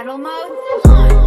Battle mode on.